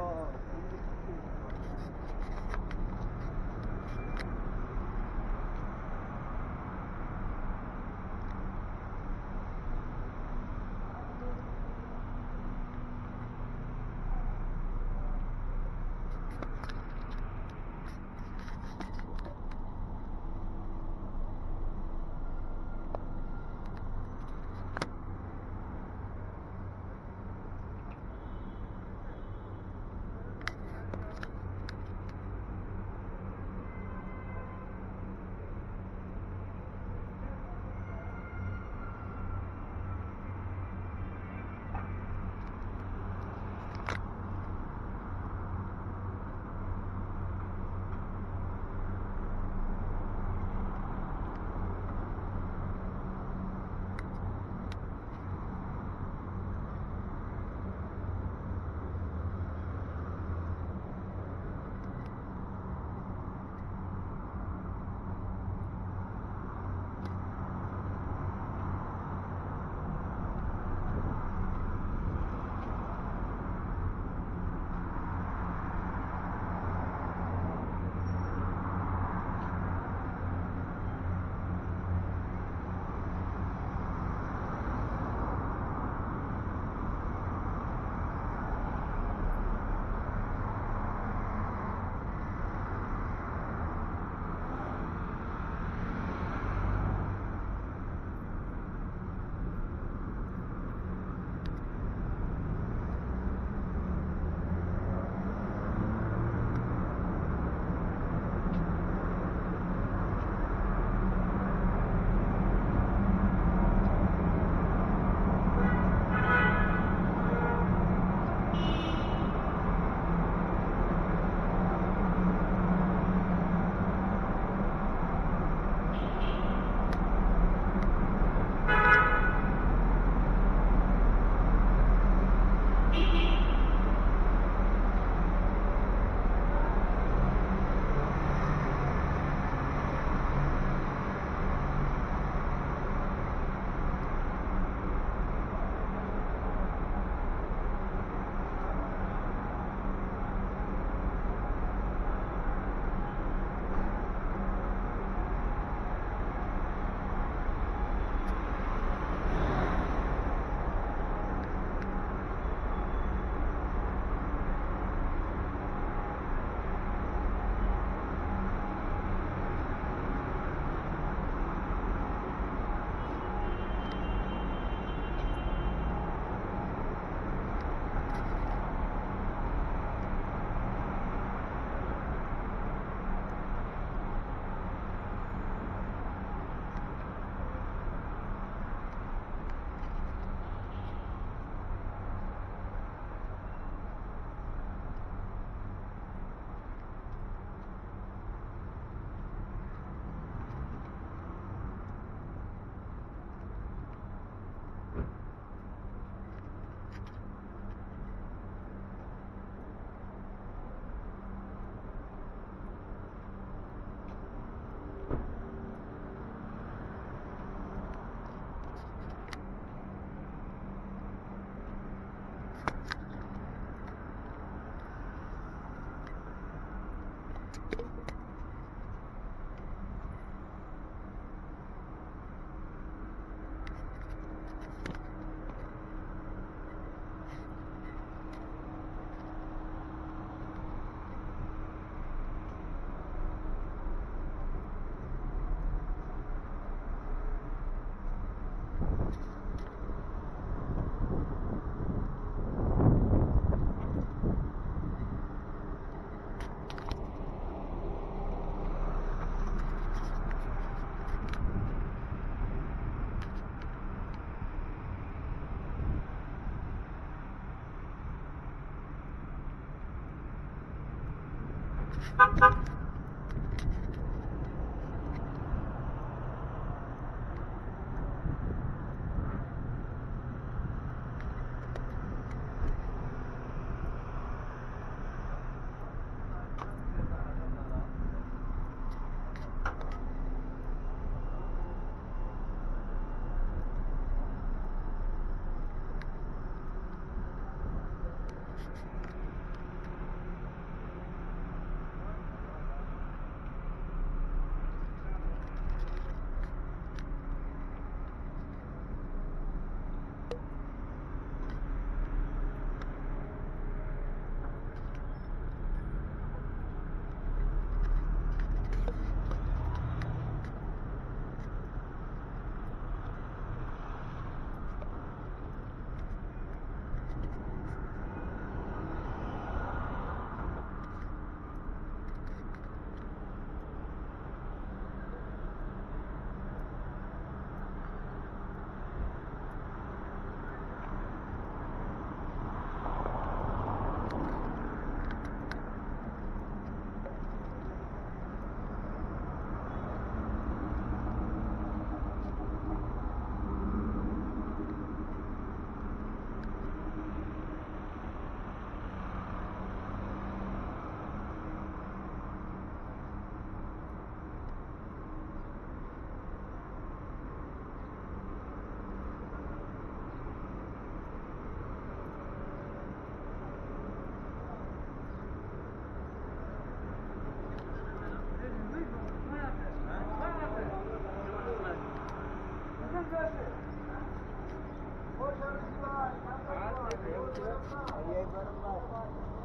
Whoa. Thank you. Thank you.